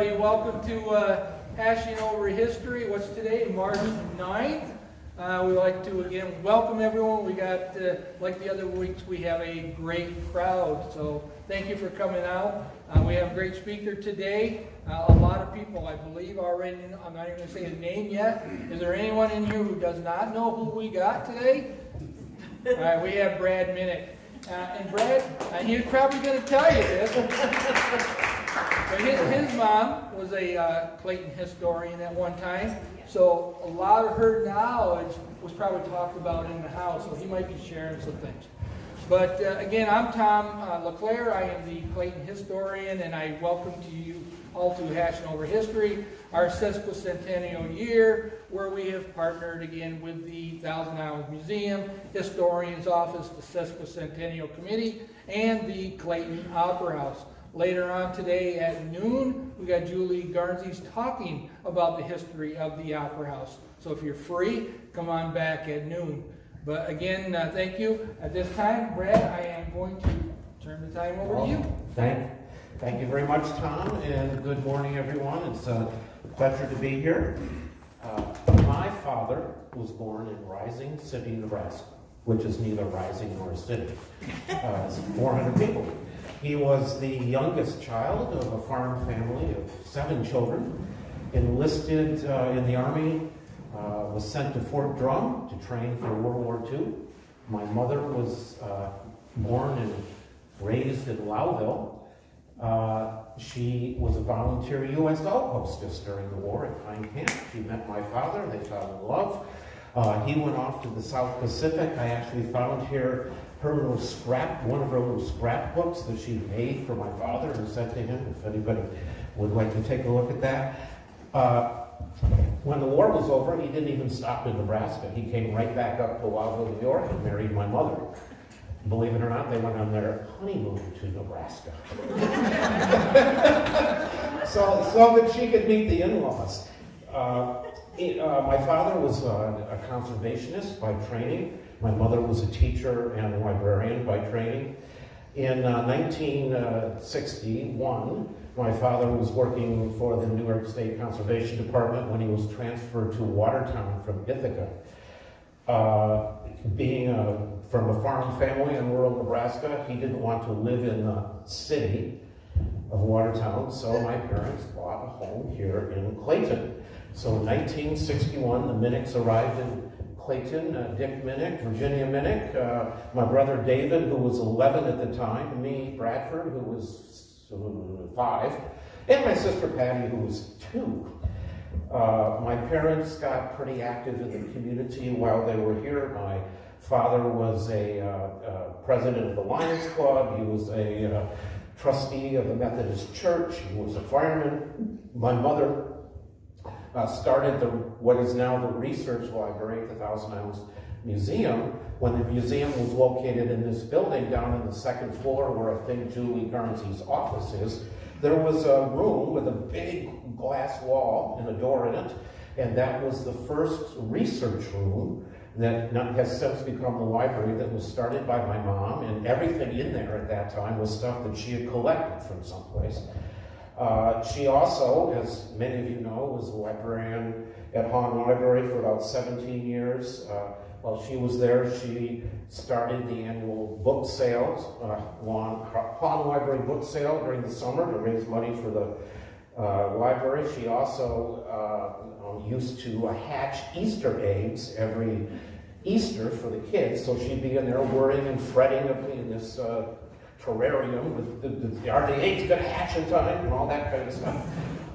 everybody. Welcome to uh, Hashing Over History. What's today? March 9th. Uh, we like to again welcome everyone. We got, uh, like the other weeks, we have a great crowd. So thank you for coming out. Uh, we have a great speaker today. Uh, a lot of people, I believe, already. I'm not even going to say his name yet. Is there anyone in here who does not know who we got today? All right, we have Brad Minnick. Uh, and Brad, and he's probably going to tell you this. but his, his, mom was a uh, Clayton historian at one time, so a lot of her knowledge was probably talked about in the house, so he might be sharing some things. But uh, again, I'm Tom uh, LeClaire. I am the Clayton historian, and I welcome to you all to Hashing Over History, our sesquicentennial year, where we have partnered again with the Thousand Islands Museum, Historian's Office, the Sesquicentennial Committee, and the Clayton Opera House. Later on today at noon, we got Julie Garnsey's talking about the history of the Opera House. So if you're free, come on back at noon. But again, uh, thank you. At this time, Brad, I am going to turn the time over well, to you. Thank, thank you very much, Tom, and good morning, everyone. It's a pleasure to be here. Uh, my father was born in Rising City, Nebraska, which is neither rising nor a city. Uh, it's 400 people. He was the youngest child of a farm family of seven children, enlisted uh, in the Army uh, was sent to Fort Drum to train for World War II. My mother was uh, born and raised in Lowville. Uh, she was a volunteer U.S. hostess during the war at Pine Camp. She met my father. They fell in love. Uh, he went off to the South Pacific. I actually found here her little scrap, one of her little scrapbooks that she made for my father and sent to him, if anybody would like to take a look at that. Uh, when the war was over, he didn't even stop in Nebraska. He came right back up to Lowville, New York, and married my mother. Believe it or not, they went on their honeymoon to Nebraska. so, so that she could meet the in-laws. Uh, uh, my father was uh, a conservationist by training. My mother was a teacher and librarian by training. In 1961, uh, my father was working for the New York State Conservation Department when he was transferred to Watertown from Ithaca. Uh, being a, from a farm family in rural Nebraska, he didn't want to live in the city of Watertown, so my parents bought a home here in Clayton. So in 1961, the Minnicks arrived in Clayton, uh, Dick Minnick, Virginia Minnick, uh, my brother David, who was 11 at the time, me, Bradford, who was five, and my sister Patty, who was two. Uh, my parents got pretty active in the community while they were here. My father was a uh, uh, president of the Lions Club. He was a uh, trustee of the Methodist Church. He was a fireman. My mother uh, started the what is now the research library at the Thousand Islands Museum, when the museum was located in this building down in the second floor where I think Julie Garnsey's office is, there was a room with a big glass wall and a door in it, and that was the first research room that has since become the library that was started by my mom, and everything in there at that time was stuff that she had collected from someplace. Uh, she also, as many of you know, was a librarian at Hawn Library for about 17 years. Uh, while she was there, she started the annual book sales, uh, Hawn Library book sale during the summer to raise money for the uh, library. She also uh, used to hatch Easter eggs every Easter for the kids, so she'd be in there worrying and fretting in this uh, terrarium with the, the, are the eggs going to hatch in time and all that kind of stuff.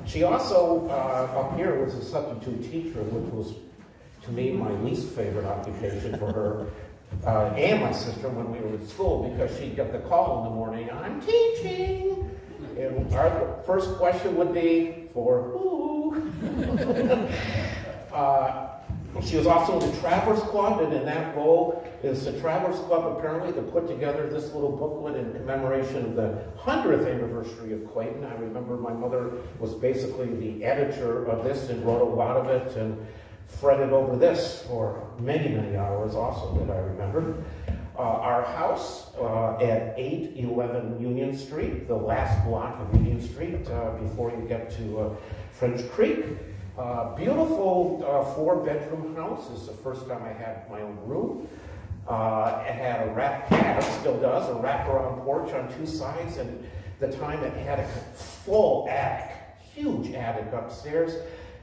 She also, uh, up here, was a substitute teacher, which was to me, my least favorite occupation for her uh, and my sister when we were at school because she'd get the call in the morning, I'm teaching. And our first question would be, for who? uh, she was also in the Travelers Club, and in that role is the Travelers Club apparently to put together this little booklet in commemoration of the 100th anniversary of Clayton. I remember my mother was basically the editor of this and wrote a lot of it, and fretted over this for many, many hours also that I remember. Uh, our house uh, at 811 Union Street, the last block of Union Street uh, before you get to uh, French Creek. Uh, beautiful uh, four-bedroom house. This is the first time I had my own room. it had a wrap, had, still does, a wraparound porch on two sides, and the time it had a full attic, huge attic upstairs.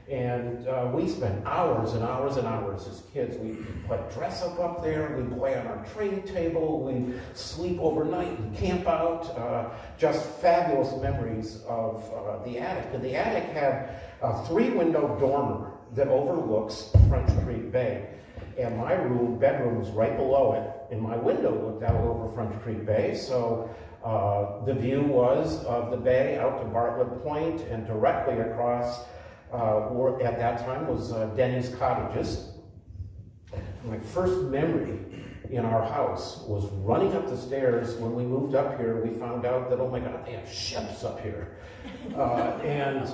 And uh, we spent hours and hours and hours as kids. We put dress up up there. We play on our train table. We sleep overnight and camp out. Uh, just fabulous memories of uh, the attic. And the attic had a three-window dormer that overlooks French Creek Bay. And my room, bedroom was right below it, and my window looked out over French Creek Bay. So uh, the view was of the bay out to Bartlett Point and directly across uh, at that time was uh, Denny's Cottages. My first memory in our house was running up the stairs when we moved up here. We found out that, oh my God, they have ships up here. Uh, and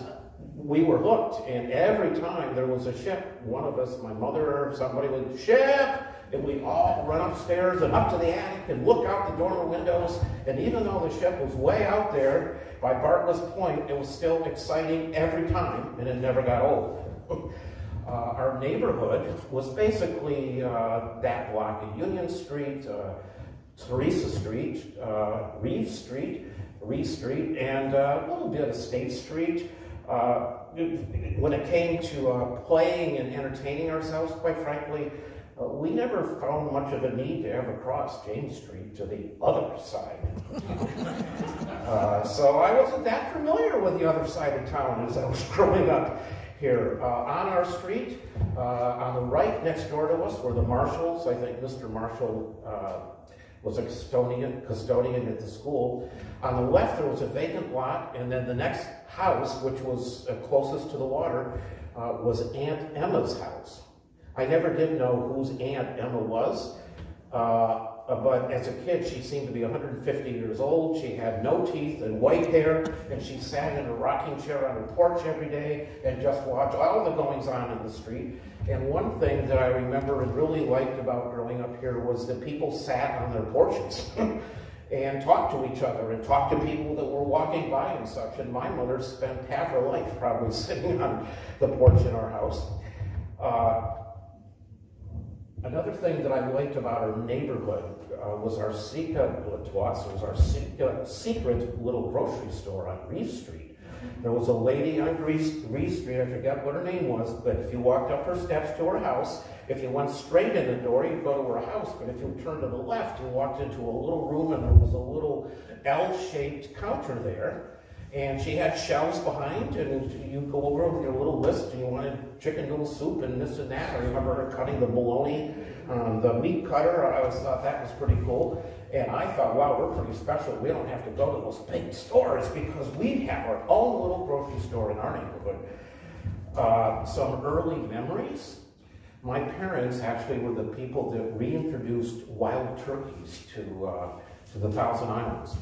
we were hooked. And every time there was a ship, one of us, my mother or somebody would, ship! And we'd all run upstairs and up to the attic and look out the dormer windows. And even though the ship was way out there by Bartlett's Point, it was still exciting every time, and it never got old. uh, our neighborhood was basically uh, that block of Union Street, uh, Theresa Street, uh, Reeve Street, Reeve Street, and uh, a little bit of State Street. Uh, when it came to playing and entertaining ourselves, quite frankly, uh, we never found much of a need to ever cross James Street to the other side. uh, so I wasn't that familiar with the other side of town as I was growing up here. Uh, on our street, uh, on the right next door to us were the Marshalls. I think Mr. Marshall uh, was a custodian, custodian at the school. On the left, there was a vacant lot, and then the next house, which was uh, closest to the water, was Aunt Emma's house. I never did know whose Aunt Emma was, uh, but as a kid, she seemed to be 150 years old. She had no teeth and white hair, and she sat in a rocking chair on her porch every day and just watched all the goings on in the street. And one thing that I remember and really liked about growing up here was that people sat on their porches. and talked to each other and talked to people that were walking by and such. And my mother spent half her life probably sitting on the porch in our house. Uh, Another thing that I liked about our neighborhood uh, was our to us, was our secret little grocery store on Reeve Street. There was a lady on Reeve Street, I forget what her name was, but if you walked up her steps to her house, if you went straight in the door, you'd go to her house, but if you turned to the left, you walked into a little room and there was a little L-shaped counter there. And she had shelves behind, and you go over with your little list, and you wanted chicken noodle soup and this and that. I remember her cutting the bologna, um, the meat cutter. I always thought that was pretty cool. And I thought, wow, we're pretty special. We don't have to go to those big stores because we have our own little grocery store in our neighborhood. Uh, some early memories. My parents actually were the people that reintroduced wild turkeys to, uh, to the Thousand Islands.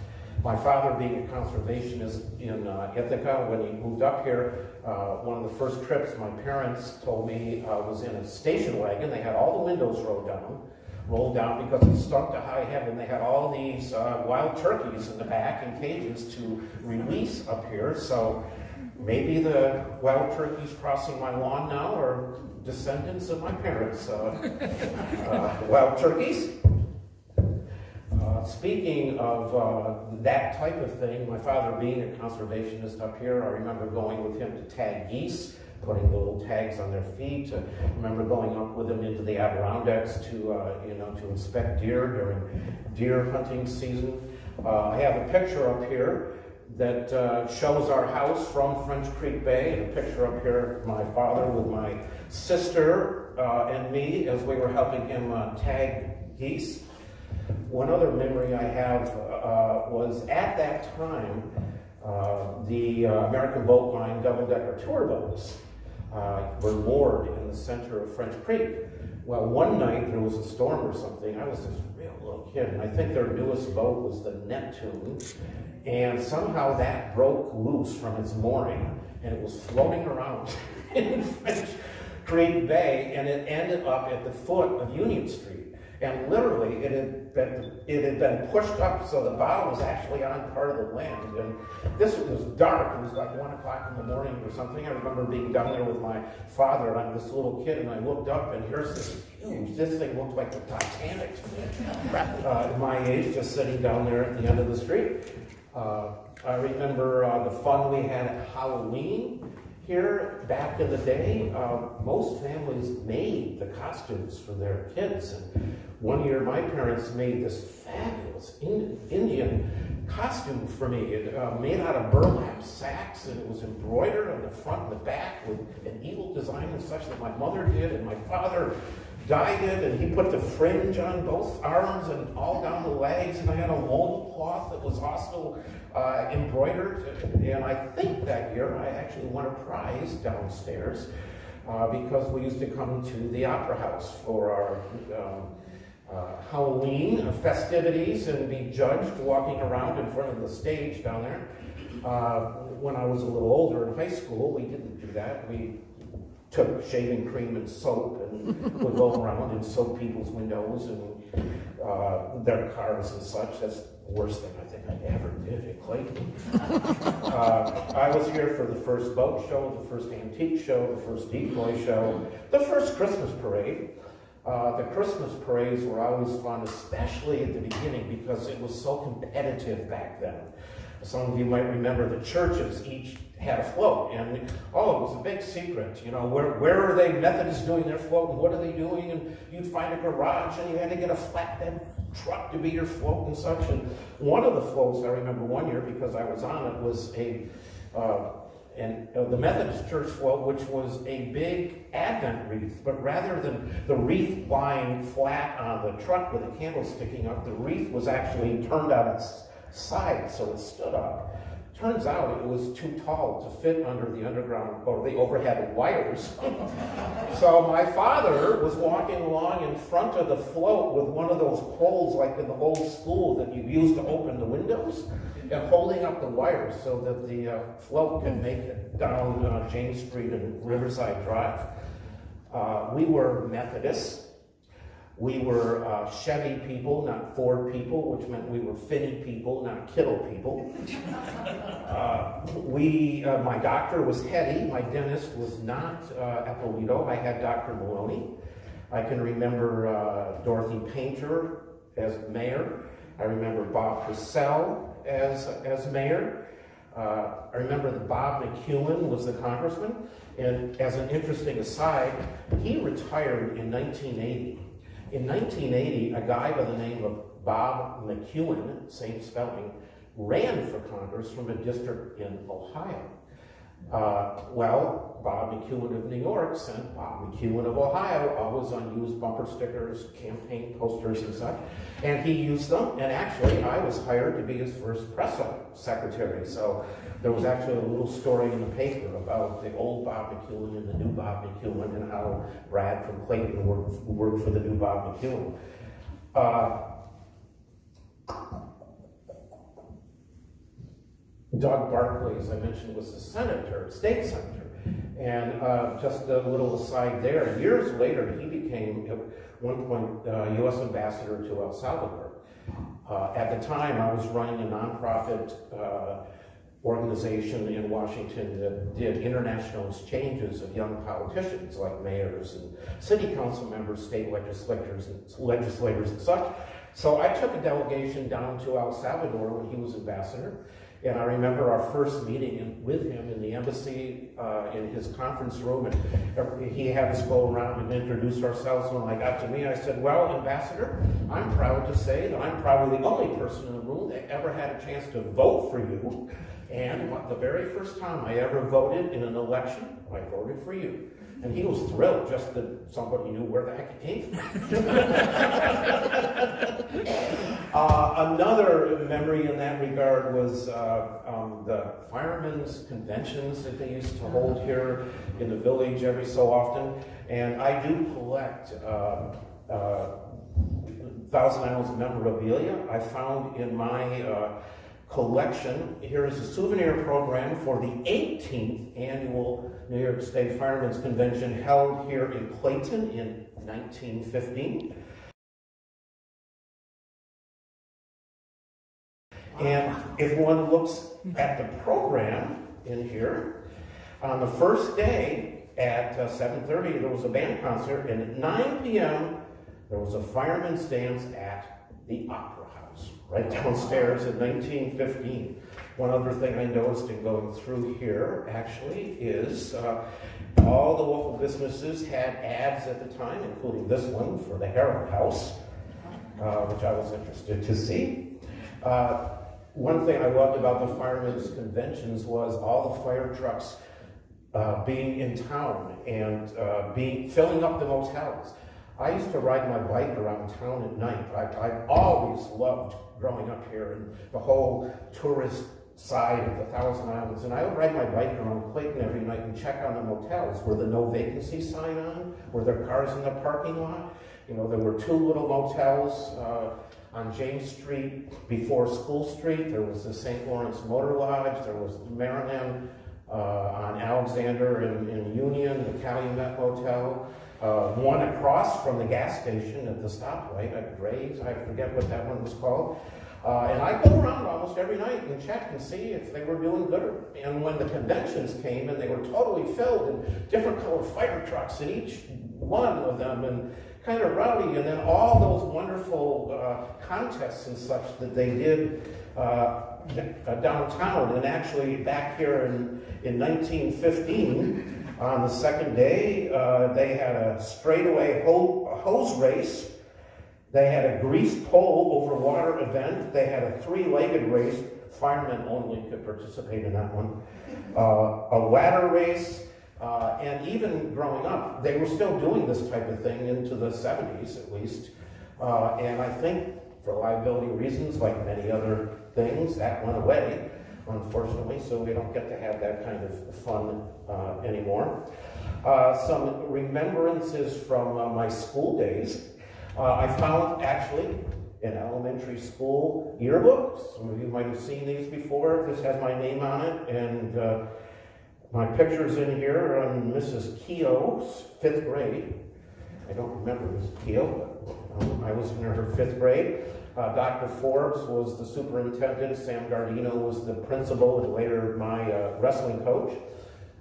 My father, being a conservationist in uh, Ithaca, when he moved up here, uh, one of the first trips my parents told me uh, was in a station wagon. They had all the windows rolled down, rolled down because it stunk to high heaven. They had all these uh, wild turkeys in the back in cages to release up here. So maybe the wild turkeys crossing my lawn now are descendants of my parents' uh, uh, wild turkeys. Uh, speaking of uh, that type of thing, my father being a conservationist up here, I remember going with him to tag geese, putting little tags on their feet. I remember going up with him into the Adirondacks to, uh, you know, to inspect deer during deer hunting season. Uh, I have a picture up here that uh, shows our house from French Creek Bay, and a picture up here of my father with my sister and me as we were helping him tag geese. One other memory I have uh, was at that time, uh, the uh, American Boat Line double-decker tour boats uh, were moored in the center of French Creek. Well, one night there was a storm or something. I was this real little kid, and I think their newest boat was the Neptune, and somehow that broke loose from its mooring, and it was floating around in French Creek Bay, and it ended up at the foot of Union Street. And literally, it had been it had been pushed up so the bow was actually on part of the land. And this was dark. It was like one o'clock in the morning or something. I remember being down there with my father, and I'm this little kid, and I looked up, and here's this huge. This thing looked like the Titanic to me. Uh, my age, just sitting down there at the end of the street. Uh, I remember uh, the fun we had at Halloween here back in the day. Uh, most families made the costumes for their kids. And one year, my parents made this fabulous Indian costume for me. It, uh, made out of burlap sacks, and it was embroidered on the front and the back with an eagle design and such that my mother did, and my father dyed it, and he put the fringe on both arms and all down the legs, and I had a loincloth that was also uh, embroidered. And I think that year I actually won a prize downstairs uh, because we used to come to the Opera House for our um, uh, Halloween festivities and be judged walking around in front of the stage down there. Uh, when I was a little older in high school, we didn't do that. We took shaving cream and soap and would go around and soap people's windows and uh, their cars and such. That's the worst thing I I ever did at Clayton. uh, I was here for the first boat show, the first antique show, the first decoy show, the first Christmas parade. Uh, the Christmas parades were always fun, especially at the beginning because it was so competitive back then. Some of you might remember the churches each had a float, and oh, it was a big secret. You know, where where are they Methodists doing their float, and what are they doing? And you'd find a garage, and you had to get a flatbed truck to be your float and such. And one of the floats I remember one year because I was on it was a uh, and uh, the Methodist church float, which was a big Advent wreath, but rather than the wreath lying flat on the truck with a candle sticking up, the wreath was actually turned on its side, so it stood up. Turns out it was too tall to fit under the underground or the overhead wires. so my father was walking along in front of the float with one of those poles like in the old school that you used to open the windows and holding up the wires so that the uh, float could make it down uh, James Street and Riverside Drive. Uh, we were Methodists. We were uh, Chevy people, not Ford people, which meant we were Finney people, not Kittle people. Uh, we, uh, my doctor was Hetty. My dentist was not uh, Eppolito. I had Dr. Maloney. I can remember uh, Dorothy Painter as mayor. I remember Bob Purcell as, as mayor. Uh, I remember that Bob McEwen was the congressman. And as an interesting aside, he retired in 1980. In 1980, a guy by the name of Bob McEwen, same spelling, ran for Congress from a district in Ohio. Uh, well, Bob McEwen of New York sent Bob McEwen of Ohio always unused bumper stickers, campaign posters, and such. And he used them, and actually, I was hired to be his first press secretary. So there was actually a little story in the paper about the old Bob McEwen and the new Bob McEwen, and how Brad from Clayton worked, worked for the new Bob McEwen. Uh, Doug Barclay, as I mentioned, was the senator, state senator. And uh, just a little aside there, years later, he became, at one point, uh, U.S. ambassador to El Salvador. Uh, at the time, I was running a nonprofit uh, organization in Washington that did international exchanges of young politicians like mayors and city council members, state legislators, and legislators and such. So I took a delegation down to El Salvador when he was ambassador. And I remember our first meeting in, with him in the embassy uh, in his conference room, and he had us go around and introduce ourselves. When I got to me, I said, Well, Ambassador, I'm proud to say that I'm probably the only person in the room that ever had a chance to vote for you. And the very first time I ever voted in an election, I voted for you. And he was thrilled just that somebody knew where the heck it came from. uh, another memory in that regard was uh, um, the firemen's conventions that they used to hold here in the village every so often. And I do collect uh, uh Thousand Islands memorabilia. I found in my uh, collection. Here is a souvenir program for the 18th annual New York State Firemen's Convention held here in Clayton in 1915. And if one looks at the program in here, on the first day at uh, 7.30, there was a band concert, and at 9 p.m., there was a fireman's dance at the opera right downstairs in 1915. One other thing I noticed in going through here, actually, is uh, all the local businesses had ads at the time, including this one for the Herald House, uh, which I was interested to see. Uh, one thing I loved about the firemen's conventions was all the fire trucks uh, being in town and uh, being filling up the motels. I used to ride my bike around town at night. I, I always loved growing up here and the whole tourist side of the Thousand Islands. And I would ride my bike around Clayton every night and check on the motels. Were the no vacancy sign on? Were there cars in the parking lot? You know, there were two little motels uh, on James Street before School Street. There was the St. Lawrence Motor Lodge. There was Merriman uh, on Alexander and, and Union, the Calumet Motel. Uh, one across from the gas station at the stoplight at Gray's, I forget what that one was called. Uh, and I go around almost every night and check and see if they were doing good. And when the conventions came and they were totally filled and different colored fire trucks in each one of them and kind of rowdy. And then all those wonderful uh, contests and such that they did uh, downtown. And actually back here in, in 1915, on the second day, uh, they had a straightaway ho hose race. They had a grease pole over water event. They had a three-legged race. Firemen only could participate in that one. Uh, a ladder race. Uh, and even growing up, they were still doing this type of thing into the 70s at least. Uh, and I think for liability reasons, like many other things, that went away unfortunately, so we don't get to have that kind of fun uh, anymore. Uh, some remembrances from uh, my school days. Uh, I found actually an elementary school yearbook. Some of you might have seen these before. This has my name on it, and uh, my picture's in here on Mrs. Keogh's fifth grade. I don't remember Mrs. Keogh, but um, I was in her fifth grade. Uh, Dr. Forbes was the superintendent. Sam Gardino was the principal and later my uh, wrestling coach.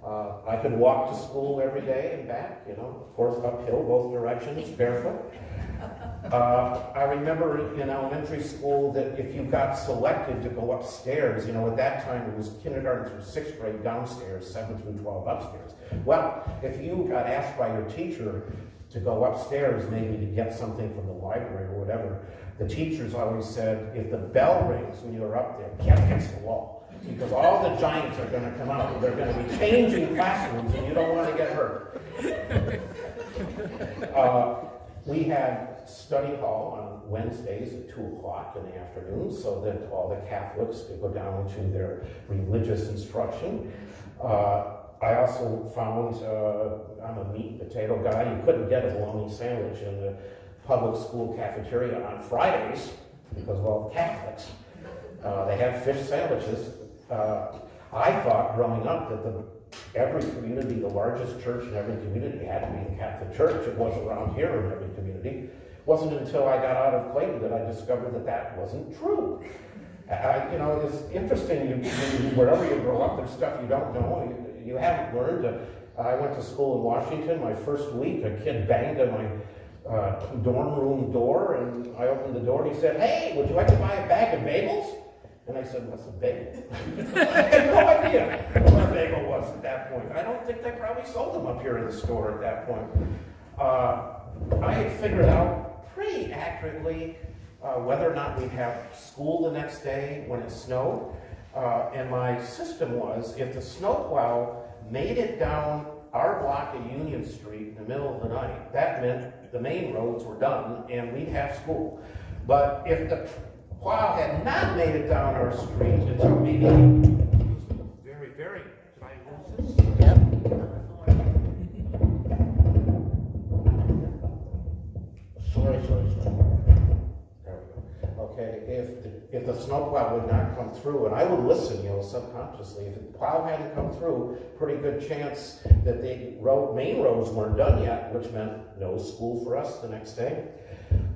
Uh, I could walk to school every day and back, you know, of course uphill both directions, barefoot. Uh, I remember in elementary school that if you got selected to go upstairs, you know, at that time it was kindergarten through sixth grade downstairs, seven through 12 upstairs. Well, if you got asked by your teacher to go upstairs maybe to get something from the library or whatever, the teachers always said, if the bell rings when you're up there, get against the wall. Because all the giants are going to come out. And they're going to be changing classrooms and you don't want to get hurt. Uh, we had study hall on Wednesdays at 2 o'clock in the afternoon so that all the Catholics could go down to their religious instruction. Uh, I also found, uh, I'm a meat potato guy, you couldn't get a bologna sandwich in the public school cafeteria on Fridays because of all the Catholics. Uh, they had fish sandwiches. Uh, I thought growing up that the, every community, the largest church in every community had to be the Catholic Church. It was around here in every community. It wasn't until I got out of Clayton that I discovered that that wasn't true. You know, it's interesting. You, you, wherever you grow up, there's stuff you don't know. You, you haven't learned. I went to school in Washington. My first week, a kid banged on my uh, dorm room door, and I opened the door, and he said, "Hey, would you like to buy a bag of bagels?" And I said, "What's a bagel?" I had no idea what a bagel was at that point. I don't think they probably sold them up here in the store at that point. Uh, I had figured out pretty accurately uh, whether or not we'd have school the next day when it snowed. Uh, and my system was if the snowplow made it down our block of Union Street in the middle of the night, that meant the main roads were done and we'd have school. But if the plow had not made it down our street until maybe very, very, did Okay, if the, if the would not come through, and I would listen, you know, subconsciously, if the plow hadn't come through, pretty good chance that the road, main roads weren't done yet, which meant no school for us the next day.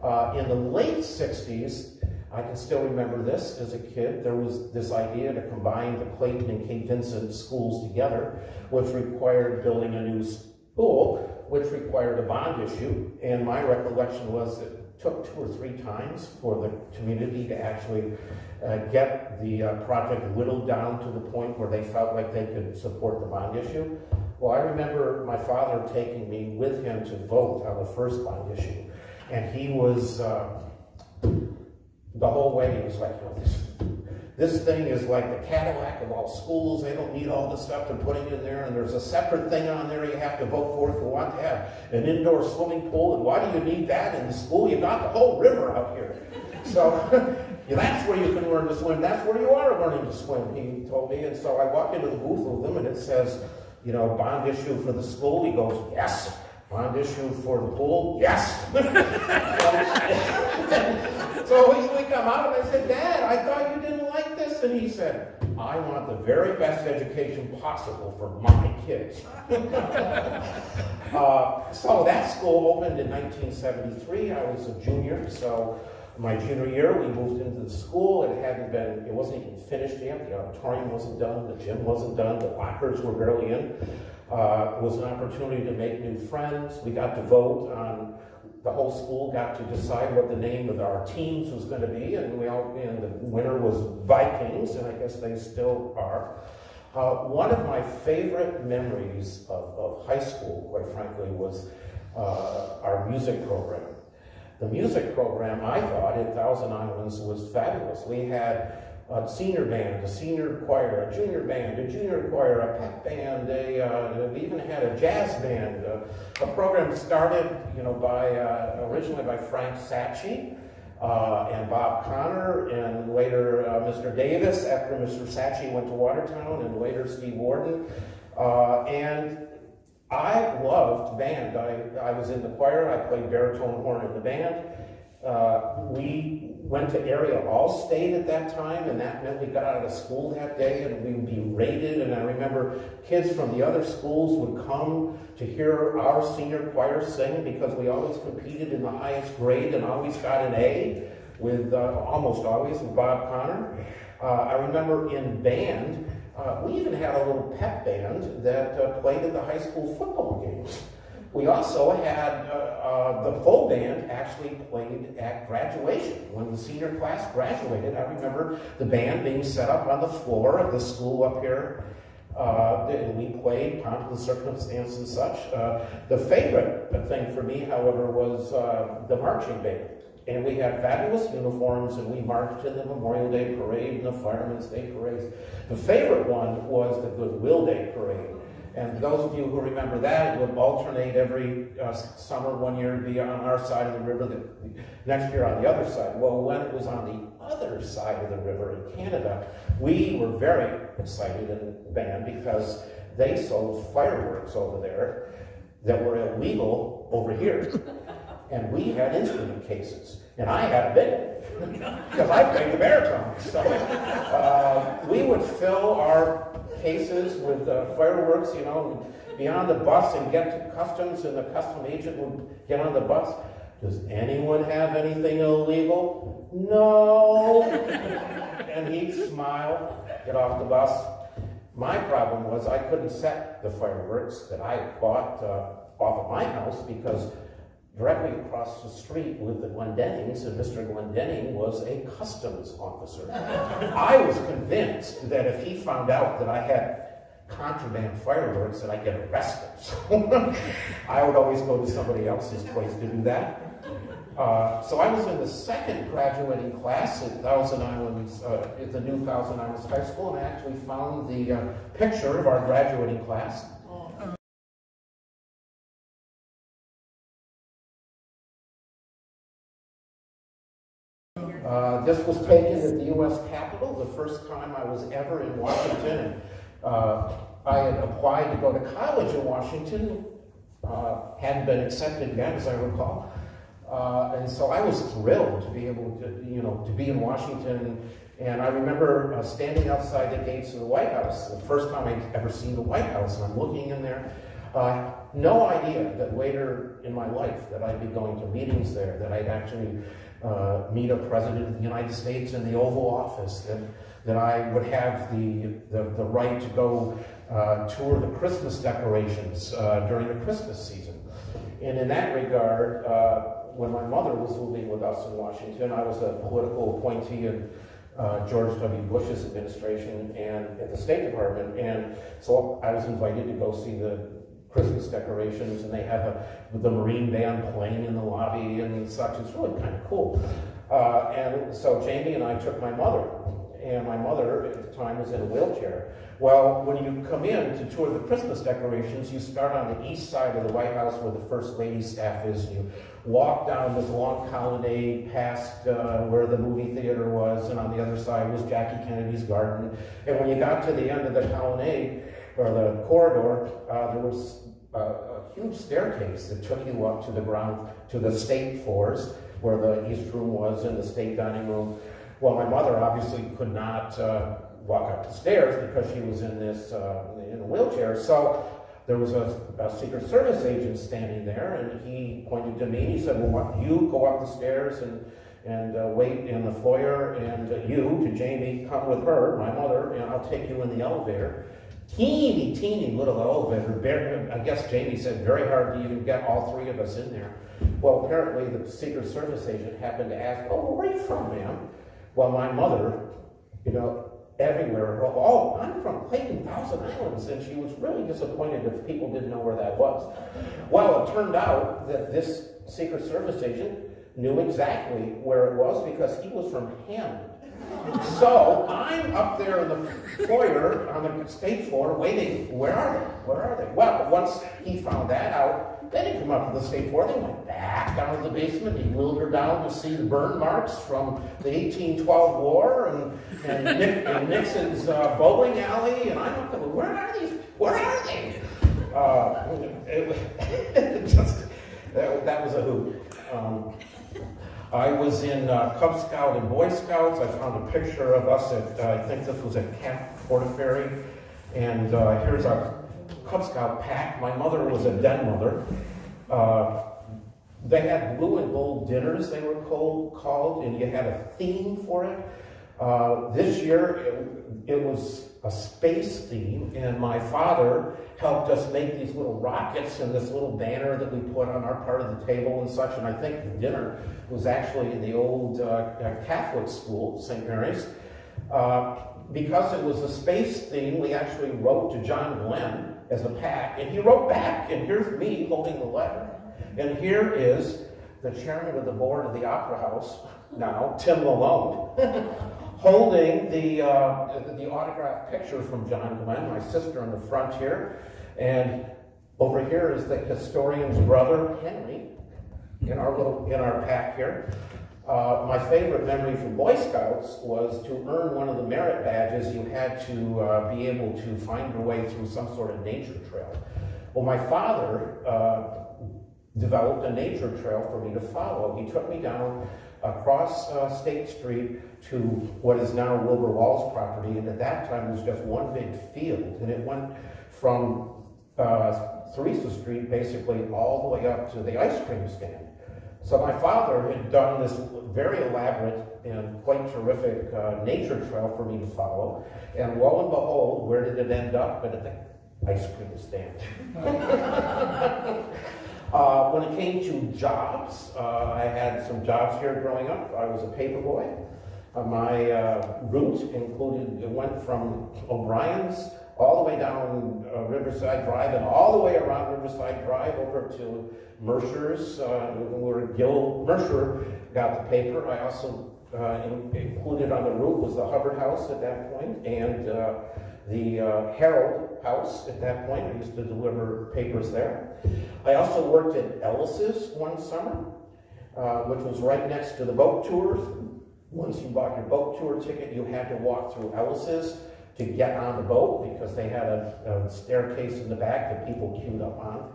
Uh, in the late 60s, I can still remember this as a kid. There was this idea to combine the Clayton and Cape Vincent schools together, which required building a new school, which required a bond issue. And my recollection was it took two or three times for the community to actually uh, get the uh, project whittled down to the point where they felt like they could support the bond issue. Well, I remember my father taking me with him to vote on the first bond issue. And he was, uh, the whole way, he was like, you know, this, this thing is like the Cadillac of all schools. They don't need all the stuff they're putting in there. And there's a separate thing on there you have to vote for if you want to have an indoor swimming pool. And why do you need that in the school? You've got the whole river out here. So that's where you can learn to swim. That's where you are learning to swim, he told me. And so I walk into the booth with him and it says, you know, bond issue for the school. He goes, yes. Bond issue for the pool? Yes. so we, we come out and I said, Dad, I thought you like And he said, I want the very best education possible for my kids. uh, so that school opened in 1973. I was a junior, so my junior year, we moved into the school. It hadn't been, it wasn't even finished yet. The auditorium wasn't done, the gym wasn't done, the lockers were barely in. Uh, it was an opportunity to make new friends. We got to vote on, the whole school got to decide what the name of our teams was going to be, and we all, and the winner was Vikings, and I guess they still are. Uh, one of my favorite memories of, of high school, quite frankly, was uh, our music program. The music program, I thought, in Thousand Islands was fabulous. We had a senior band, a senior choir, a junior band, a junior choir, a pep band, uh, we even had a jazz band. Uh, a program started, you know, by, uh, originally by Frank Satchi, uh, and Bob Connor, and later uh, Mr. Davis after Mr. Satchi went to Watertown, and later Steve Warden. Uh, and I loved band. I, I was in the choir. I played baritone horn in the band. Uh, we went to area all-state at that time, and that meant we got out of school that day and we would be rated. And I remember kids from the other schools would come to hear our senior choir sing because we always competed in the highest grade and always got an A with uh, almost always with Bob Connor. Uh, I remember in band, uh, we even had a little pep band that uh, played at the high school football games. We also had uh, uh, the full band actually played at graduation. When the senior class graduated, I remember the band being set up on the floor of the school up here. Uh, and we played, Pomp the Circumstance and such. Uh, the favorite thing for me, however, was uh, the marching band. And we had fabulous uniforms, and we marched in the Memorial Day Parade and the Fireman's Day Parades. The favorite one was the Goodwill Day Parade. And those of you who remember that, it would alternate every uh, summer. One year be on our side of the river, the, next year on the other side. Well, when it was on the other side of the river in Canada, we were very excited in the band because they sold fireworks over there that were illegal over here. and we had instrument cases. And I had a big because I played the baritone. So uh, we would fill our cases with uh, fireworks, you know, be on the bus and get to customs, and the custom agent would get on the bus. Does anyone have anything illegal? No. and he'd smile, get off the bus. My problem was I couldn't set the fireworks that I bought uh, off of my house because directly across the street with the Glendennings, and Mr. Glendenning was a customs officer. I was convinced that if he found out that I had contraband fireworks, that I'd get arrested. So I would always go to somebody else's place to do that. Uh, so I was in the second graduating class at Thousand Islands, uh, at the new Thousand Islands High School, and I actually found the uh, picture of our graduating class. Uh, this was taken at the U.S. Capitol, the first time I was ever in Washington. Uh, I had applied to go to college in Washington, uh, hadn't been accepted yet, as I recall. Uh, and so I was thrilled to be able to, you know, to be in Washington. And I remember uh, standing outside the gates of the White House, the first time I'd ever seen the White House, and I'm looking in there. Uh, no idea that later in my life that I'd be going to meetings there, that I'd actually uh, meet a president of the United States in the Oval Office, that, that I would have the, the, the right to go uh, tour the Christmas decorations uh, during the Christmas season. And in that regard, uh, when my mother was living with us in Washington, I was a political appointee in uh, George W. Bush's administration and at the State Department. And so I was invited to go see the Christmas decorations, and they have a, the Marine Band playing in the lobby and such. It's really kind of cool. Uh, and so Jamie and I took my mother, and my mother at the time was in a wheelchair. Well, when you come in to tour the Christmas decorations, you start on the east side of the White House where the First Lady's staff is, and you walk down this long colonnade past uh, where the movie theater was, and on the other side was Jackie Kennedy's garden. And when you got to the end of the colonnade, or the corridor, uh, there was a, huge staircase that took you up to the ground, to the state floors, where the East Room was and the state dining room. Well, my mother obviously could not uh, walk up the stairs because she was in this uh, in a wheelchair. So there was a, a, Secret Service agent standing there, and he pointed to me. and He said, "Well, you go up the stairs and and uh, wait in the foyer, and uh, you, to Jamie, come with her, my mother, and I'll take you in the elevator." Teeny, teeny little elevator. I guess Jamie said very hard to even get all three of us in there. Well, apparently the Secret Service agent happened to ask, "Oh, where are you from, ma'am?" Well, my mother, you know, everywhere. Oh, I'm from Clayton Thousand Islands, and she was really disappointed if people didn't know where that was. Well, it turned out that this Secret Service agent knew exactly where it was because he was from Hammond. So I'm up there in the foyer on the state floor waiting. Where are they? Where are they? Well, once he found that out, they didn't come up to the state floor. They went back down to the basement. He wheeled her down to see the burn marks from the 1812 war and, and, Nick, and Nixon's uh, bowling alley. And I'm up there, where are these? Where are they? Uh, it, it just, that, that, was a hoot. Um, I was in uh, Cub Scout and Boy Scouts. I found a picture of us at, uh, I think this was at Camp Portaferry. And uh, here's our Cub Scout pack. My mother was a den mother. Uh, they had blue and gold dinners, they were called, called and you had a theme for it. Uh, this year, it, it, was a space theme, and my father helped us make these little rockets and this little banner that we put on our part of the table and such. And I think the dinner was actually in the old uh, uh Catholic school, St. Mary's. Uh, because it was a space theme, we actually wrote to John Glenn as a pack. And he wrote back, and here's me holding the letter. And here is the chairman of the board of the Opera House now, Tim Malone, holding the, uh, the autographed picture from John Glenn, my sister in the front here. And over here is the historian's brother, Henry, in our little in our pack here. Uh, my favorite memory from Boy Scouts was to earn one of the merit badges, you had to uh, be able to find your way through some sort of nature trail. Well, my father uh, developed a nature trail for me to follow. He took me down across uh, State Street to what is now Wilbur Wall's property, and at that time it was just one big field, and it went from uh, Theresa Street basically all the way up to the ice cream stand. So my father had done this very elaborate and quite terrific uh, nature trail for me to follow. And lo and behold, where did it end up? But at the ice cream stand. uh, when it came to jobs, uh, I had some jobs here growing up. I was a paper boy. Uh, my uh, route included, it went from O'Brien's all the way down uh, Riverside Drive and all the way around Riverside Drive over to Mercer's, uh, where Gil Mercer got the paper. I also uh, included on the route was the Hubbard House at that point and uh, the Herald House at that point. I used to deliver papers there. I also worked at Ellis's one summer, uh, which was right next to the boat tours. Once you bought your boat tour ticket, you had to walk through Ellis's to get on the boat because they had a, a staircase in the back that people queued up on.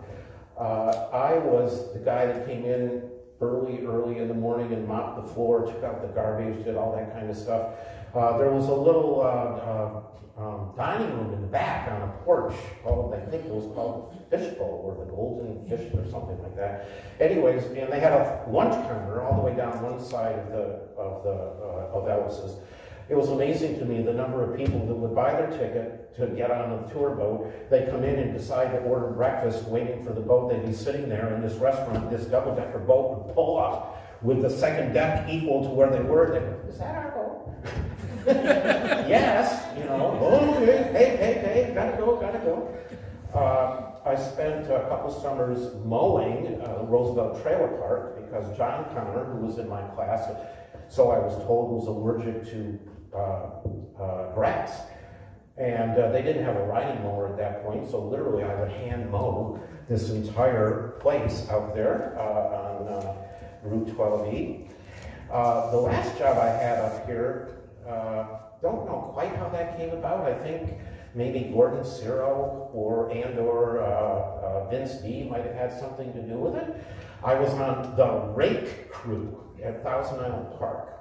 Uh, I was the guy that came in early, early in the morning and mopped the floor, took out the garbage, did all that kind of stuff. Uh, there was a little uh, uh, um, dining room in the back on a porch called, I think it was called the Fishbowl or the Golden Fish or something like that. Anyways, and they had a lunch counter all the way down one side of the of the uh, of Ellis's. It was amazing to me the number of people that would buy their ticket to get on the tour boat. They'd come in and decide to order breakfast, waiting for the boat. They'd be sitting there in this restaurant. This double-decker boat would pull up with the second deck equal to where they were. They go, "Is that our boat?" yes, you know. Oh, hey, hey, hey, hey, gotta go, gotta go. Uh, I spent a couple summers mowing uh, Roosevelt Trailer Park because John Connor, who was in my class, so I was told was allergic to uh, uh, grass. And uh, they didn't have a riding mower at that point, so literally I would hand mow this entire place out there uh, on uh, Route 12E. Uh, the last job I had up here, don't know quite how that came about. I think maybe Gordon Ciro or and or uh, uh, Vince D might have had something to do with it. I was on the rake crew at Thousand Island Park.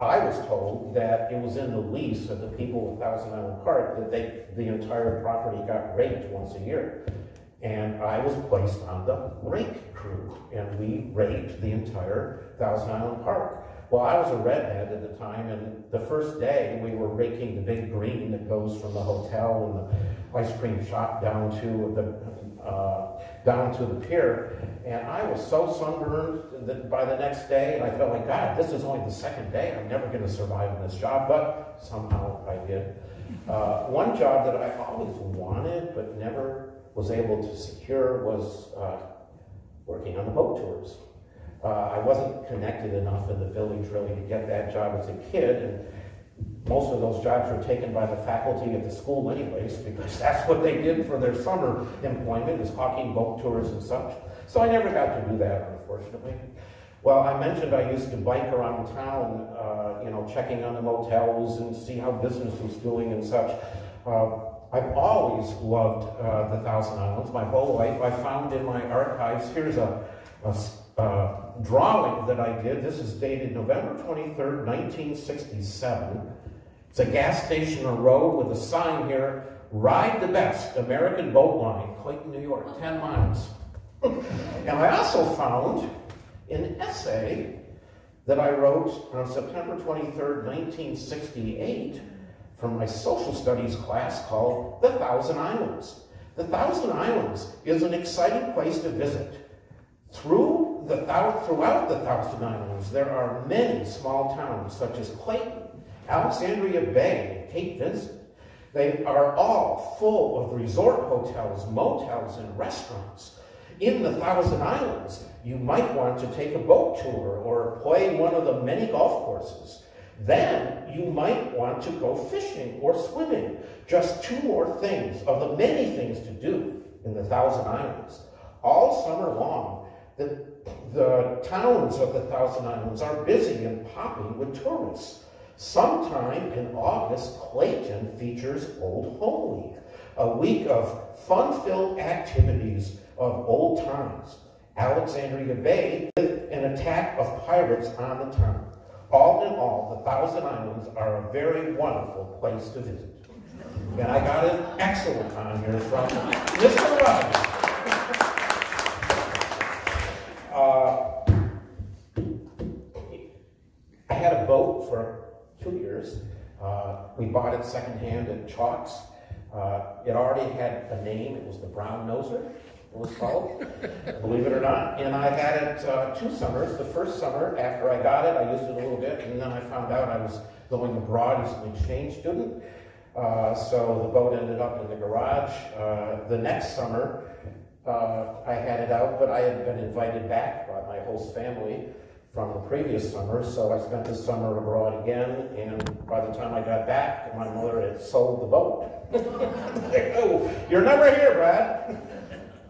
I was told that it was in the lease of the people of Thousand Island Park that they the entire property got raked once a year. And I was placed on the rake crew, and we raked the entire Thousand Island Park. Well, I was a redhead at the time, and the first day we were raking the big green that goes from the hotel and the ice cream shop down to the uh, down to the pier, and I was so sunburned that by the next day, and I felt like, God, this is only the second day. I'm never going to survive in this job, but somehow I did. Uh, one job that I always wanted but never was able to secure was uh, working on the boat tours. Uh, I wasn't connected enough in the village really to get that job as a kid, and most of those jobs were taken by the faculty at the school anyways, because that's what they did for their summer employment, is hawking boat tours and such. So I never got to do that, unfortunately. Well, I mentioned I used to bike around town, uh, you know, checking on the motels and see how business was doing and such. Uh, I've always loved uh, the Thousand Islands my whole life. I found in my archives, here's a, a uh, drawing that I did. This is dated November 23rd, 1967. It's a gas station on a road with a sign here, Ride the Best, American Boat Line, Clayton, New York, 10 miles. and I also found an essay that I wrote on September 23rd, 1968 from my social studies class called The Thousand Islands. The Thousand Islands is an exciting place to visit. Through the, throughout the Thousand Islands, there are many small towns such as Clayton, Alexandria Bay, Cape Vincent. They are all full of resort hotels, motels, and restaurants. In the Thousand Islands, you might want to take a boat tour or play one of the many golf courses. Then you might want to go fishing or swimming. Just two more things of the many things to do in the Thousand Islands. All summer long, the the towns of the Thousand Islands are busy and popping with tourists. Sometime in August, Clayton features Old Home Week, a week of fun-filled activities of old times. Alexandria Bay with an attack of pirates on the town. All in all, the Thousand Islands are a very wonderful place to visit. And I got an excellent on here from Mr. Rogers. Uh, I had a boat for two years. Uh, we bought it secondhand at Chalks. Uh, it already had a name. It was the Brown Noser, was called, believe it or not. And I had it uh, two summers. The first summer, after I got it, I used it a little bit, and then I found out I was going abroad as an exchange student. Uh, so the boat ended up in the garage. Uh, the next summer, uh, I had it out, but I had been invited back by my host family from the previous summer, so I spent the summer abroad again, and by the time I got back, my mother had sold the boat. oh, you're never here, Brad.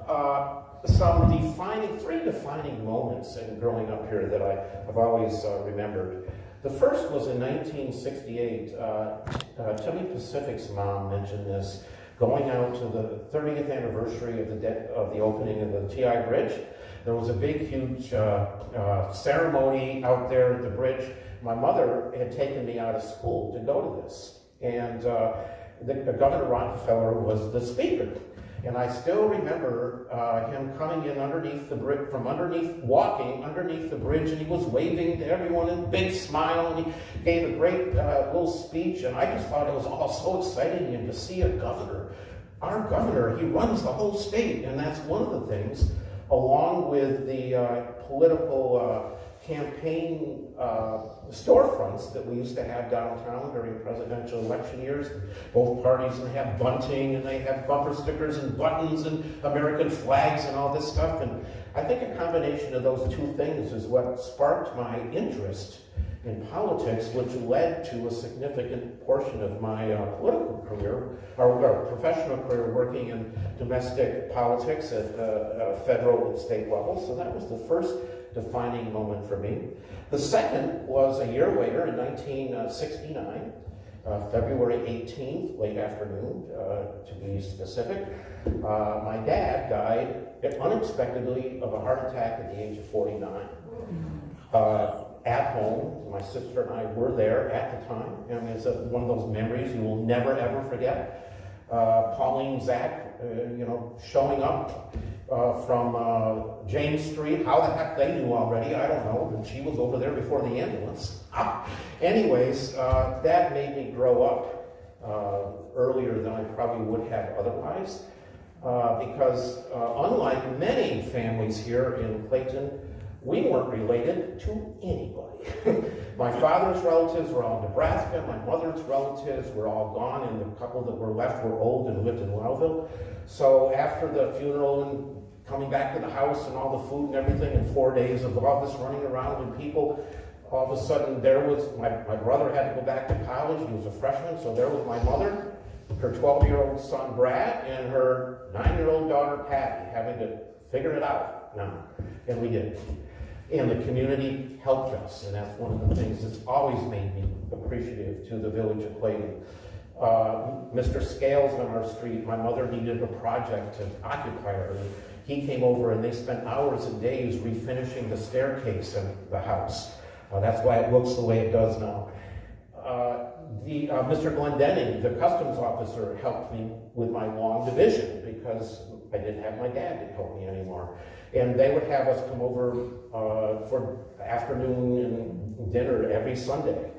Uh, some defining, three defining moments in growing up here that I, have always uh, remembered. The first was in 1968. Uh, uh, Timmy Pacific's mom mentioned this going out to the 30th anniversary of the, of the opening of the TI Bridge. There was a big, huge uh, ceremony out there at the bridge. my mother had taken me out of school to go to this. And the, the Governor Rockefeller was the speaker. And I still remember uh, him coming in underneath the bridge, from underneath, walking underneath the bridge, and he was waving to everyone and a big smile, and he gave a great uh, little speech, and I just thought it was all so exciting and to see a governor. Our governor, he runs the whole state, and that's one of the things, along with the uh, political uh, campaign uh, storefronts that we used to have downtown during presidential election years. Both parties would have bunting and they have bumper stickers and buttons and American flags and all this stuff. And I think a combination of those two things is what sparked my interest in politics, which led to a significant portion of my uh, political career, or, or, professional career working in domestic politics at uh, federal and state level. So that was the first defining moment for me. The second was a year later in 1969, uh, February 18th, late afternoon, uh, to be specific. Uh, my dad died unexpectedly of a heart attack at the age of 49. Uh, at home, my sister and I were there at the time, and it's one of those memories you will never ever forget. Uh, Pauline Zach, uh, you know, showing up uh, from uh, James Street. How the heck they knew already, I don't know, but she was over there before the ambulance. Anyways, uh, that made me grow up uh, earlier than I probably would have otherwise. Uh, because uh, unlike many families here in Clayton, we weren't related to anybody. my father's relatives were all in Nebraska. My mother's relatives were all gone, and the couple that were left were old and lived in Lowville. So after the funeral and coming back to the house and all the food and everything and four days of all this running around and people, all of a sudden there was, my, my brother had to go back to college. He was a freshman, so there was my mother, her 12-year-old son Brad, and her 9-year-old daughter Patty having to figure it out now. And we did. And the community helped us, and that's one of the things that's always made me appreciative to the village of Clayton. Uh, Mr. Scales on our street, my mother needed a project to occupy her. He came over and they spent hours and days refinishing the staircase in the house. Uh, that's why it looks the way it does now. Uh, the, uh, Mr. Glendenning, the customs officer, helped me with my long division because I didn't have my dad to help me anymore. And they would have us come over uh, for afternoon and dinner every Sunday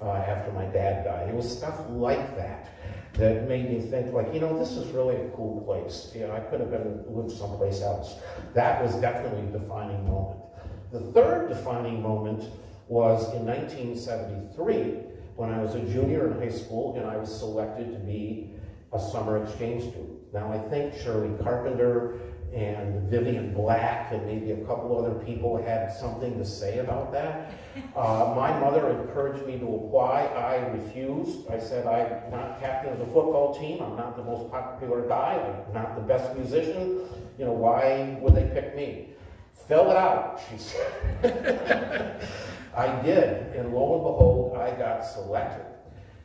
uh, after my dad died. It was stuff like that that made me think like, you know, this is really a cool place. You know, I could have been lived someplace else. That was definitely a defining moment. The third defining moment was in 1973 when I was a junior in high school and I was selected to be a summer exchange student. Now I think Shirley Carpenter and Vivian Black and maybe a couple other people had something to say about that. Uh, my mother encouraged me to apply. I refused. I said, I'm not captain of the football team. I'm not the most popular guy. I'm not the best musician. You know, why would they pick me? Fill it out, she said. I did, and lo and behold, I got selected.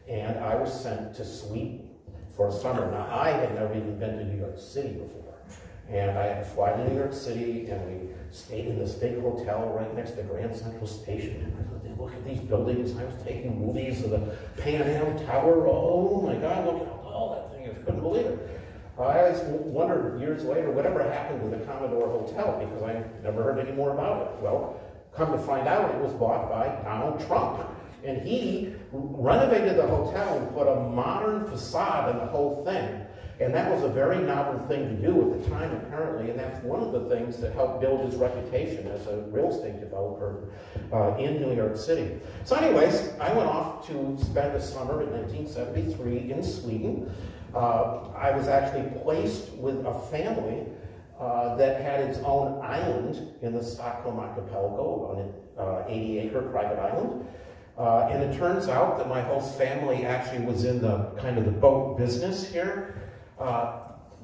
And I was sent to Sweden for a summer. Now, I had never even been to New York City before. And I had to fly to New York City, and we stayed in this big hotel right next to Grand Central Station. And I thought, look at these buildings. I was taking movies of the Pan Am Tower. Oh my God, look at all that thing. I couldn't believe it. I always wondered years later, whatever happened to the Commodore Hotel, because I never heard any more about it. Well, come to find out, it was bought by Donald Trump. And he renovated the hotel and put a modern facade in the whole thing. And that was a very novel thing to do at the time, apparently, and that's one of the things that helped build his reputation as a real estate developer uh, in New York City. So anyways, I went off to spend a summer in 1973 in Sweden. Uh, I was actually placed with a family uh, that had its own island in the Stockholm archipelago on an 80-acre uh, private island. Uh, and it turns out that my host family actually was in the kind of the boat business here. Uh,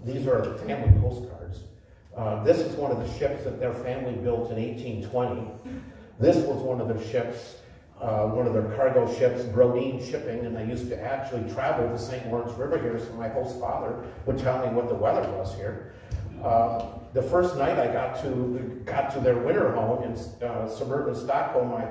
these are the family postcards. Uh, this is one of the ships that their family built in 1820. This was one of their ships, uh, one of their cargo ships, Brodin Shipping, and they used to actually travel the St. Lawrence River here, so my host father would tell me what the weather was here. Uh, the first night I got to got to their winter home in uh, suburban Stockholm, my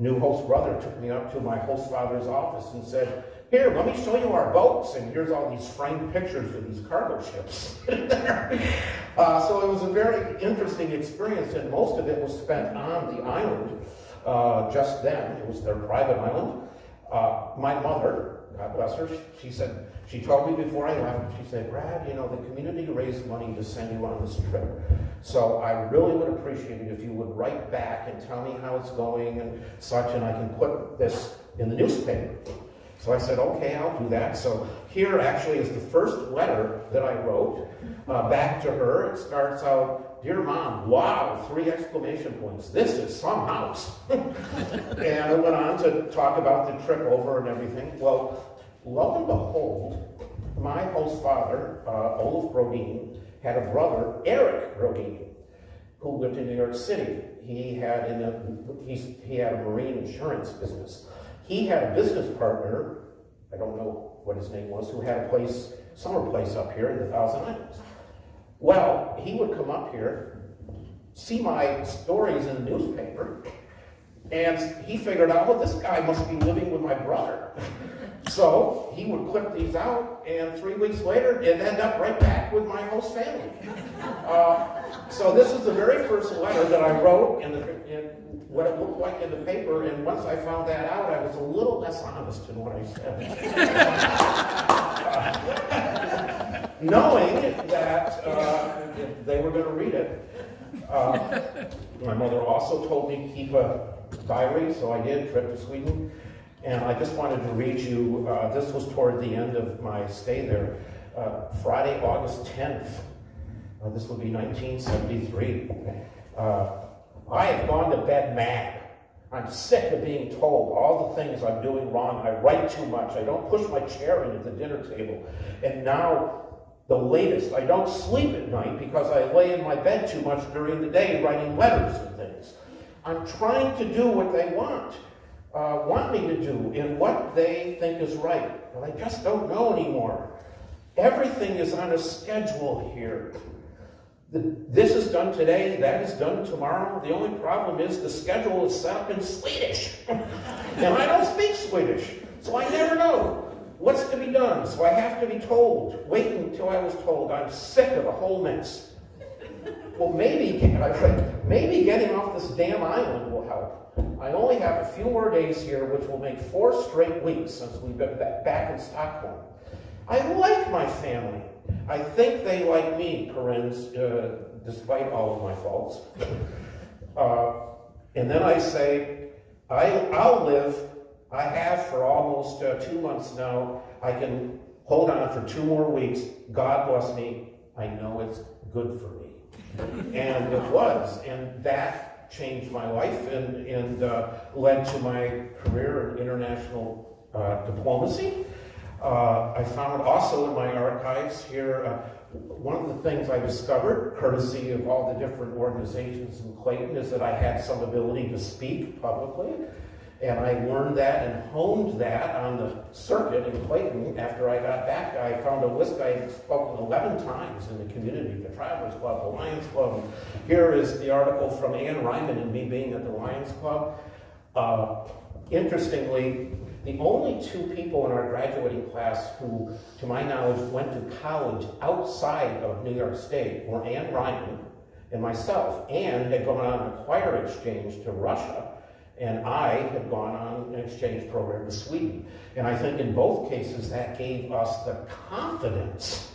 new host brother took me up to my host father's office and said, here, let me show you our boats. And here's all these framed pictures of these cargo ships. uh, so it was a very interesting experience, and most of it was spent on the island uh, just then. It was their private island. Uh, my mother, God bless her, she said, she told me before I left, she said, Brad, you know, the community raised money to send you on this trip. So I really would appreciate it if you would write back and tell me how it's going and such, and I can put this in the newspaper. So I said, okay, I'll do that. So here actually is the first letter that I wrote uh, back to her. It starts out, Dear Mom, wow, three exclamation points. This is some house. and I went on to talk about the trip over and everything. Well, lo and behold, my host father, uh, Olaf Brodin, had a brother, Eric Brodin, who lived in New York City. He had, in a, he, he had a marine insurance business. He had a business partner, I don't know what his name was, who had a place, summer place up here in the Thousand Islands. Well, he would come up here, see my stories in the newspaper, and he figured out, well, this guy must be living with my brother. So he would clip these out, and three weeks later, it end up right back with my host family. Uh, so this is the very first letter that I wrote in, the, in what it looked like in the paper, and once I found that out, I was a little less honest in what I said. knowing that uh, they were going to read it. Uh, my mother also told me to keep a diary, so I did, trip to Sweden. And I just wanted to read you, uh, this was toward the end of my stay there, uh, Friday, August 10th. Uh, this would be 1973. Uh, I have gone to bed mad. I'm sick of being told all the things I'm doing wrong. I write too much. I don't push my chair into the dinner table. And now, the latest, I don't sleep at night because I lay in my bed too much during the day writing letters and things. I'm trying to do what they want uh, want me to do and what they think is right. But I just don't know anymore. Everything is on a schedule here. This is done today, that is done tomorrow. The only problem is the schedule is set up in Swedish. and I don't speak Swedish, so I never know what's to be done. So I have to be told. Wait until I was told. I'm sick of the whole mess. Well, maybe, maybe getting off this damn island will help. I only have a few more days here, which will make four straight weeks since we've been back in Stockholm. I like my family. I think they like me, Corinne's, uh, despite all of my faults. Uh, and then I say, I, I'll live. I have for almost uh, two months now. I can hold on for two more weeks. God bless me. I know it's good for me. and it was. And that changed my life and, and uh, led to my career in international uh, diplomacy. Uh, I found also in my archives here, uh, one of the things I discovered, courtesy of all the different organizations in Clayton, is that I had some ability to speak publicly. And I learned that and honed that on the circuit in Clayton. After I got back, I found a list. I had spoken 11 times in the community, the Travelers Club, the Lions Club. Here is the article from Ann Ryman and me being at the Lions Club. Uh, interestingly, the only two people in our graduating class who, to my knowledge, went to college outside of New York State were Ann Ryman and myself. Ann had gone on a choir exchange to Russia, and I had gone on an exchange program to Sweden. And I think in both cases that gave us the confidence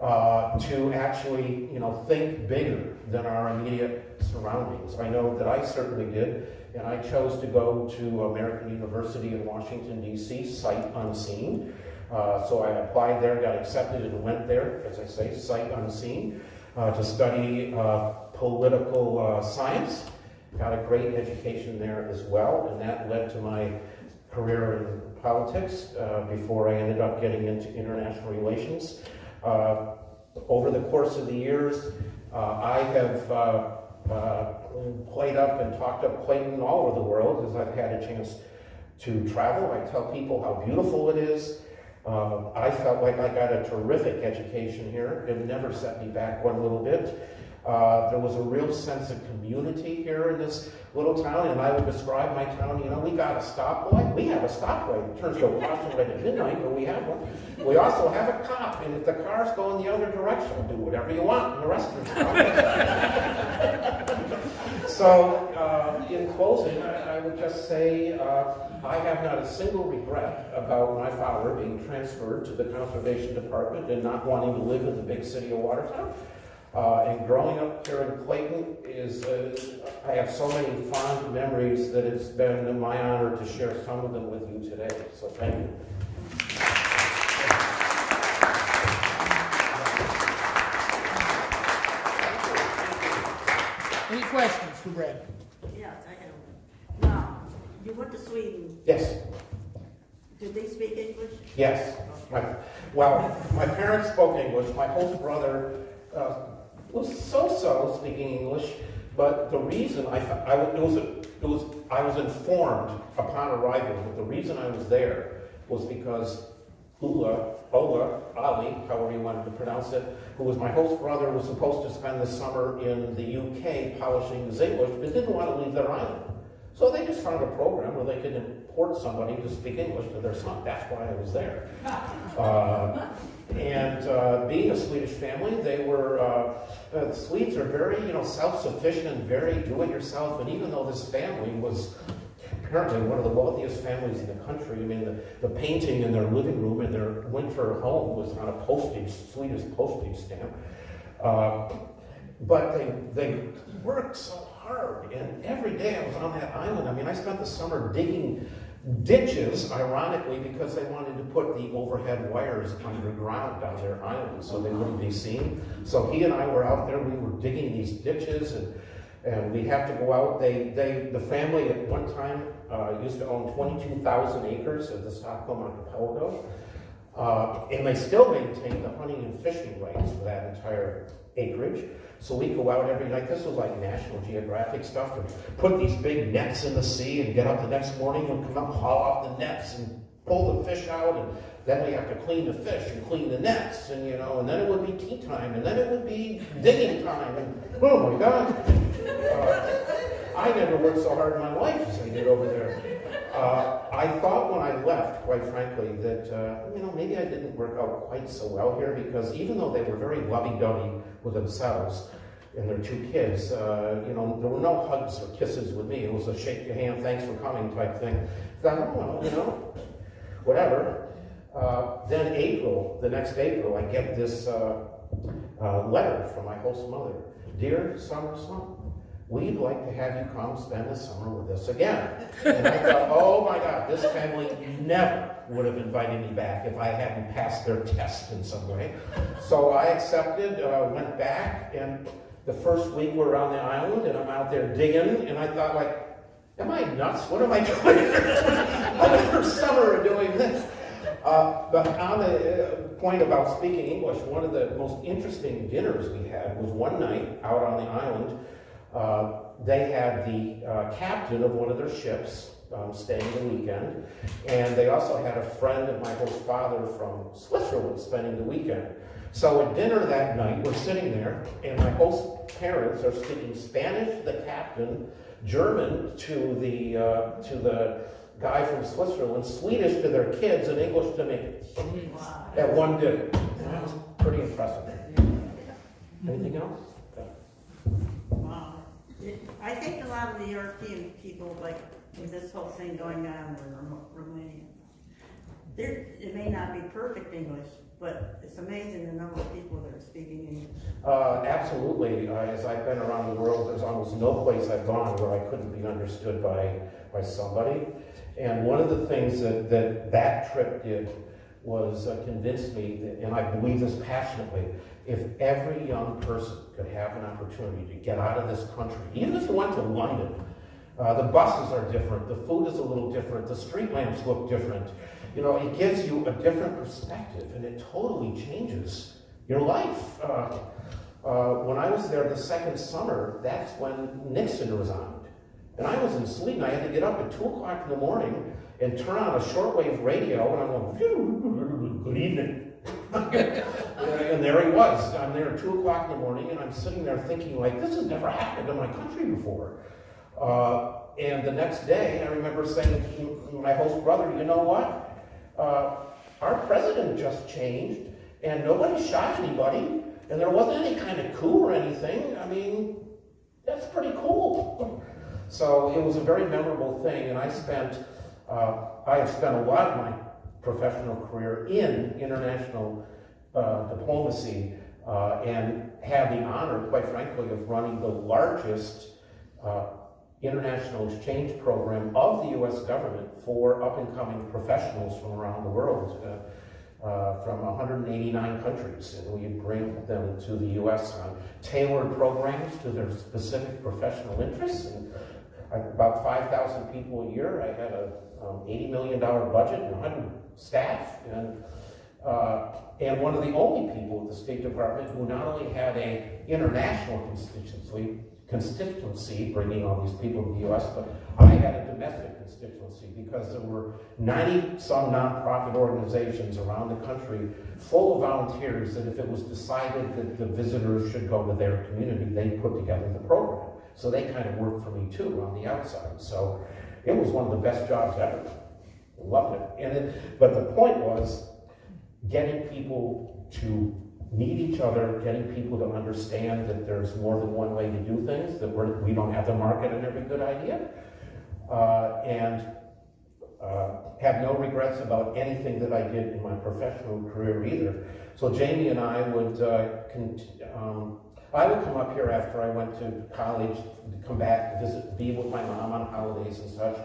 uh, to actually, you know, think bigger than our immediate surroundings. I know that I certainly did, and I chose to go to American University in Washington, D.C., sight unseen. Uh, so I applied there, got accepted, and went there, as I say, sight unseen, uh, to study uh, political uh, science. Got a great education there as well, and that led to my career in politics uh, before I ended up getting into international relations. Uh, over the course of the years, uh, I have uh, uh, played up and talked up Clayton all over the world as I've had a chance to travel. I tell people how beautiful it is. Uh, I felt like I got a terrific education here. It never set me back one little bit. Uh, there was a real sense of community here in this little town, and I would describe my town, you know, we got a stoplight. We have a stoplight. It turns to caution light at midnight, but we have one. We also have a cop, and if the cars go in the other direction, do whatever you want in the rest of the so, uh, in closing, I, I, would just say uh, I have not a single regret about my father being transferred to the Conservation Department and not wanting to live in the big city of Watertown. Uh, and growing up here in Clayton is, uh, I have so many fond memories that it's been my honor to share some of them with you today. So thank you. Any questions for Brad? Yes, I have one. Now, you went to Sweden. Yes. Did they speak English? Yes. My, well, my parents spoke English. My host brother uh, was so-so speaking English, but the reason I, I it was, it was I was informed upon arrival that the reason I was there was because Ula, Ola, Ali, however you wanted to pronounce it, who was my host brother, was supposed to spend the summer in the UK polishing his English, but didn't want to leave their island. So they just found a program where they could import somebody to speak English to their son. That's why I was there. Uh, and uh, being a Swedish family, they were, uh, uh, Swedes are very, you know, self-sufficient and very do-it-yourself. And even though this family was apparently one of the wealthiest families in the country, I mean, the, the painting in their living room in their winter home was on a postage, Swedish postage stamp. Uh, but they, they worked so hard, and every day I was on that island. I mean, I spent the summer digging ditches, ironically, because they wanted to put the overhead wires underground on their island so they wouldn't be seen. So he and I were out there, we were digging these ditches and and we have to go out. They, they, the family at one time uh, used to own 22,000 acres of the Stockholm archipelago, uh, and they still maintain the hunting and fishing rights for that entire acreage. So we go out every night. This was like National Geographic stuff. And put these big nets in the sea and get up the next morning and come up, haul off the nets and pull the fish out. And then we have to clean the fish and clean the nets. And, you know, and then it would be tea time. And then it would be digging time. And, oh my God. Uh, I never worked so hard in my life as I did over there. Uh, I thought when I left, quite frankly, that, uh, you know, maybe I didn't work out quite so well here because even though they were very lovey-dovey with themselves and their two kids, uh, you know, there were no hugs or kisses with me. It was a shake your hand, thanks for coming type thing. Thought, oh, well, you know, whatever. Uh, then April, the next April, I get this uh, uh, letter from my host mother. Dear summer son, we'd like to have you come spend the summer with us again. And I thought, oh my God, this family never would have invited me back if I hadn't passed their test in some way. So I accepted, uh, went back, and the first week we're on the island, and I'm out there digging, and I thought, like, am I nuts? What am I doing? Another summer doing this. Uh, but on the uh, point about speaking English, one of the most interesting dinners we had was one night out on the island uh, they had the uh, captain of one of their ships um, staying the weekend, and they also had a friend of my host father from Switzerland spending the weekend. So at dinner that night, we're sitting there, and my host parents are speaking Spanish to the captain, German to the uh, to the guy from Switzerland, Swedish to their kids, and English to me. Wow. At one dinner. That was pretty impressive. Anything else? I think a lot of the European people, like with this whole thing going on in Romania, there it may not be perfect English, but it's amazing the number of people that are speaking English. Uh, absolutely. Uh, as I've been around the world, there's almost no place I've gone where I couldn't be understood by, by somebody. And one of the things that that, that trip did was uh, convince me, that, and I believe this passionately, if every young person could have an opportunity to get out of this country, even if you went to London, uh, the buses are different, the food is a little different, the street lamps look different. You know, it gives you a different perspective and it totally changes your life. Uh, uh, when I was there the second summer, that's when Nixon resigned. And I was in Sweden. I had to get up at 2 o'clock in the morning and turn on a shortwave radio, and I'm going, good evening. and there he was. I'm there at 2 o'clock in the morning, and I'm sitting there thinking, like, this has never happened in my country before. Uh, and the next day, I remember saying to my host brother, you know what? Uh, our president just changed, and nobody shot anybody, and there wasn't any kind of coup or anything. I mean, that's pretty cool. So it was a very memorable thing, and I spent, uh, I have spent a lot of my professional career in international uh, diplomacy uh, and had the honor, quite frankly, of running the largest uh, international exchange program of the U.S. government for up-and-coming professionals from around the world, uh, uh, from 189 countries, and we bring them to the U.S. on tailored programs to their specific professional interests. And about 5,000 people a year. I had a um, $80 million budget and 100 staff, and uh, and one of the only people at the State Department who not only had a international constituency, constituency, bringing all these people to the U.S., but I had a domestic constituency because there were 90 some nonprofit organizations around the country full of volunteers that if it was decided that the visitors should go to their community, they put together the program. So they kind of worked for me too on the outside. So it was one of the best jobs ever. Loved it. And it, but the point was getting people to meet each other, getting people to understand that there's more than one way to do things, that we're, we don't have to market on every good idea, uh, and uh, have no regrets about anything that I did in my professional career either. So Jamie and I would uh, um, I would come up here after I went to college, come back, visit, be with my mom on holidays and such.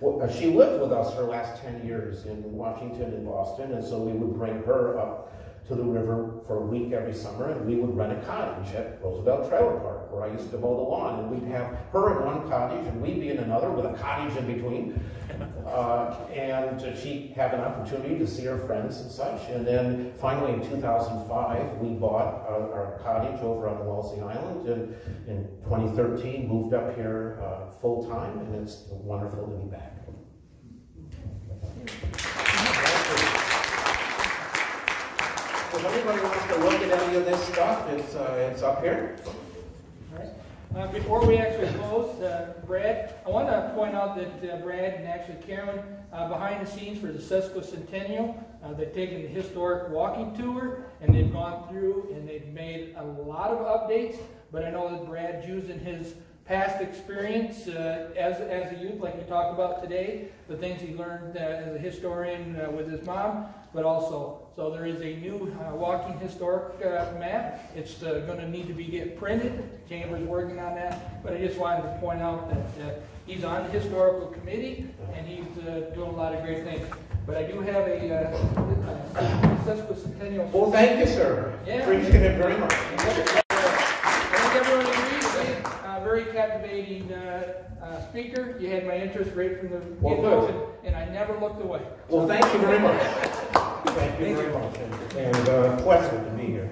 Well, she lived with us her last 10 years in Washington and Boston, and so we would bring her up to the river for a week every summer, and we would rent a cottage at Roosevelt Trailer Park, where I used to mow the lawn. And we'd have her in one cottage, and we'd be in another with a cottage in between. Uh, and she'd have an opportunity to see her friends and such. And then finally in 2005, we bought our, our cottage over on Wellesley Island. And in 2013, moved up here uh, full time, and it's wonderful to be back. If anybody wants to look at any of this stuff, it's, uh, it's up here. Uh, before we actually close, uh, Brad, I want to point out that uh, Brad and actually Karen, uh, behind the scenes for the sesquicentennial, uh, they've taken the historic walking tour and they've gone through and they've made a lot of updates. But I know that Brad's using his past experience uh, as, as a youth, like we talked about today, the things he learned uh, as a historian uh, with his mom, but also, so there is a new uh, walking historic uh, map. It's uh, going to need to be get printed. Chamber's working on that, but I just wanted to point out that he's on the historical committee and he's doing a lot of great things. But I do have a, uh, sesquicentennial. Well, thank you, sir. Yeah. Appreciate it very much Thank everyone. very captivating uh, uh, speaker. You had my interest right from the well, get-go, and, and, I never looked away. Well, thank you very much. Thank you very much, and, and uh, pleasure to be here.